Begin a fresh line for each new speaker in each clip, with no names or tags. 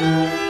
Música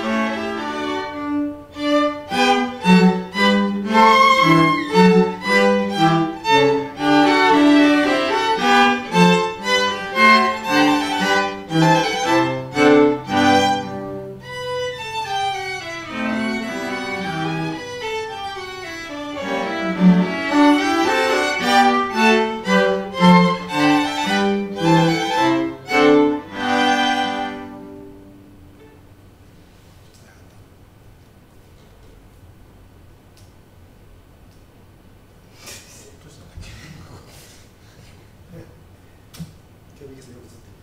reason it was a